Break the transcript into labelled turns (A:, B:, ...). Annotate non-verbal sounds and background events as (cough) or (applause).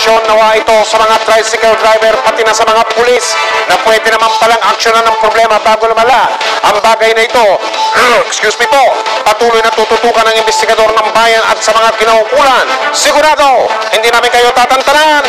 A: aksyon nawa ito sa mga tricycle driver pati na sa mga pulis na pwede naman palang aksyonan ng problema bago lumala. Ang bagay na ito, (clears throat) excuse me po, patuloy na tututukan ng investigador ng bayan at sa mga kinaukulan. Sigurado, hindi namin kayo tatantanan.